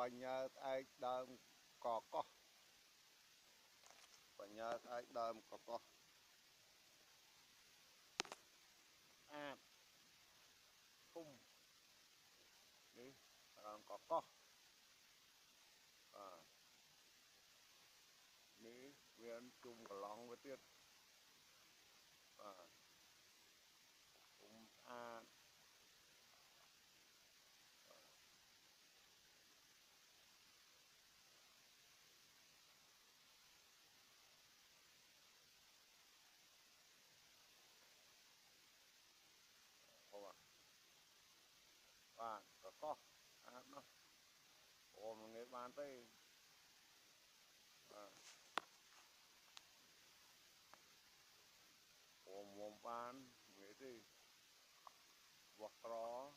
បញ្ញាក្អែកដើមកកោះបញ្ញាក្អែកដើមកកោះអាចធំនេះដើមកកោះបាទនេះវាជុំកន្លងវាទៀតបាទជុំអាច không à bạn có có à nó ôm người bạn tới à ôm ôm bạn người đi vật đó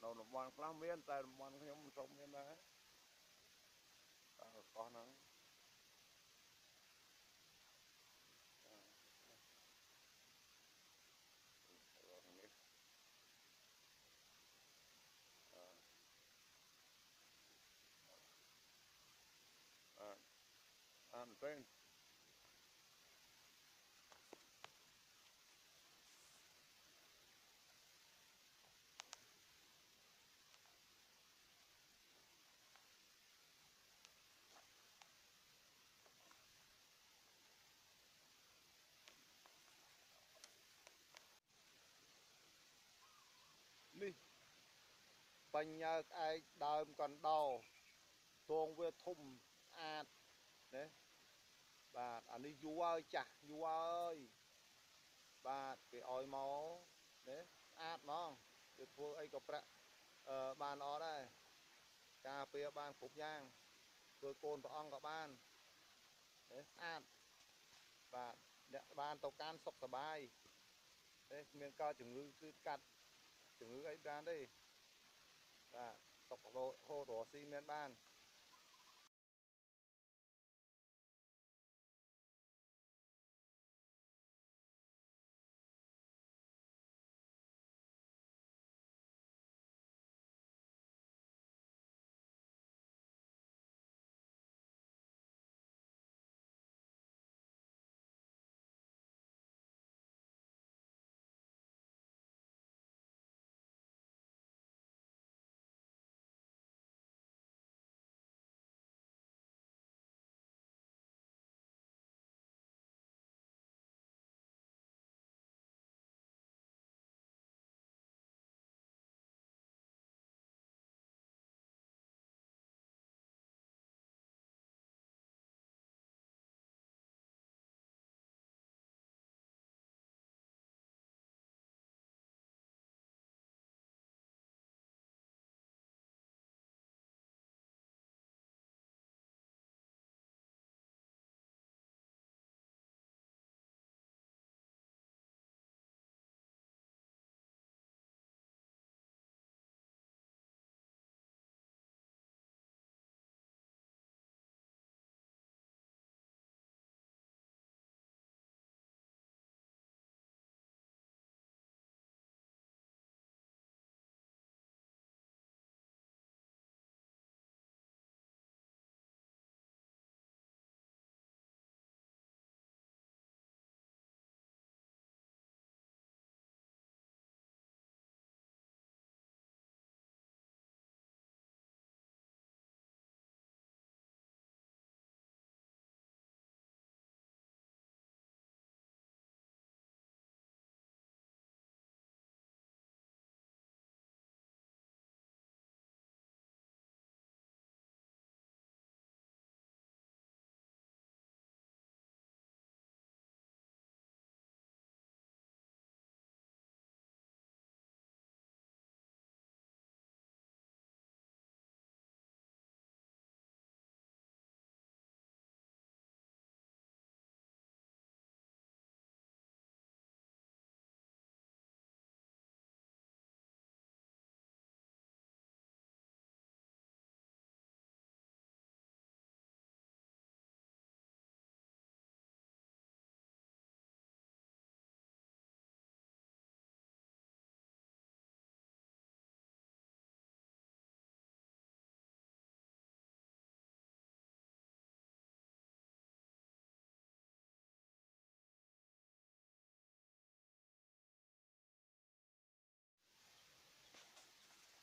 đâu là bạn lắm miên tại bạn không sống miên đấy à, có nắng ăn tên នេះ បញ្ញាក្អែកដើមកណ្ដោទងវាធំស្អាតណា បាទអានេះយូរហើយចាស់យូរហើយបាទគេឲ្យមកណាស្អាតហ្មងគេធ្វើអីក៏ប្រាក់អឺបានល្អដែរការពារបានគ្រប់យ៉ាងធ្វើកូនព្រះអង្គក៏បានណាស្អាតបាទអ្នកបានទៅកាន់សុខសบายទេគ្មានកើតជំងឺគឺកាត់ជំងឺអីបានទេបាទសុខហូរហូររស់ស៊ីមានបាន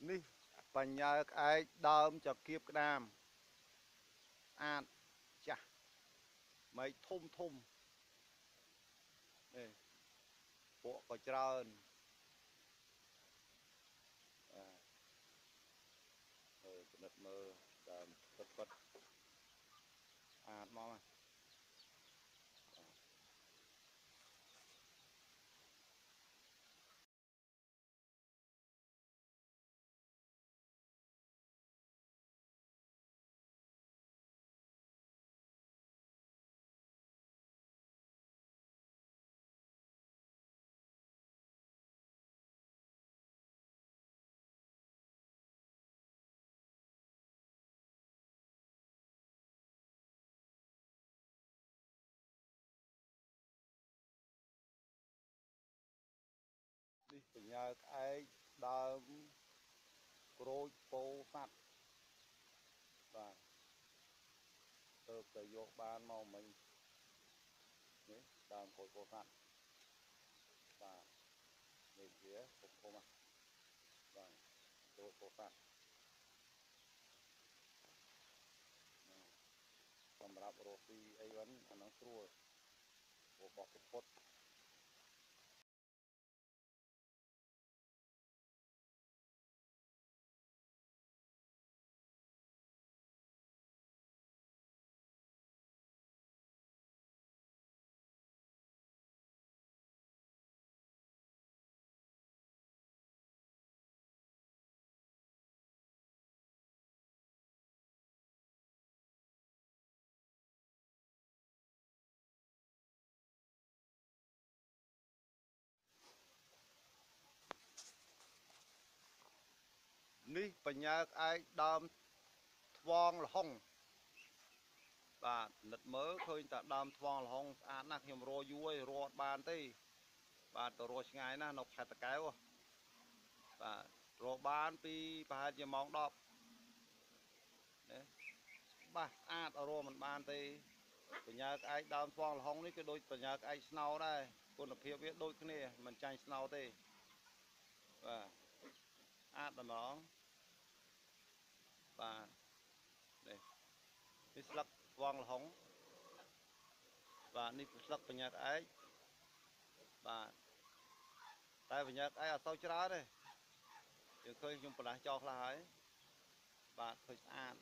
នេះបញ្ញាក្អែកដើមចកៀបក្តាមអាចចាស់មិនធំធំនេះពួកក៏ច្រើនអឺពិនិត្យមើលដើមពិតពិតអាចមកណានេះប ញើកឯកដើមក្រូចពោស័ព្ទបាទទៅទៅយកបានមកមិញនេះដើមក្រូចពោស័ព្ទបាទនេះវាពុកពុំបាទក្រូចពោស័ព្ទសម្រាប់រស់ពីអីហ្នឹងអាហ្នឹងស្រួលរបស់ពុទ្ធ នេះបញ្ញាក្អែកដើមថ្វងលហុងបាទនិតមើលឃើញតែដើមថ្វងលហុងស្អាតណាស់ខ្ញុំរយយូរហើយរត់បានទេ បាទទៅរស់ឆ្ងាយណាស់នៅខេត្តតាកែវបាទរកបានពីប្រហែលជាម៉ោង10ណាបាទស្អាតរកមិនបានទេបញ្ញាក្អែកដើមថ្វងលហុងនេះគឺដូចបញ្ញាក្អែកស្នោដែរគុណភាពវាដូចគ្នាមិនចាញ់ស្នោទេបាទអាចតែម្ដង បាទនេះនេះស្លឹកវងលហុងបាទនេះស្លឹកបញ្ញាក្អែកបាទតែបញ្ញាក្អែកអត់សូវច្រើនទេយើងឃើញខ្ញុំប្រឡាស់ចោលខ្លះហើយបាទឃើញស្អាត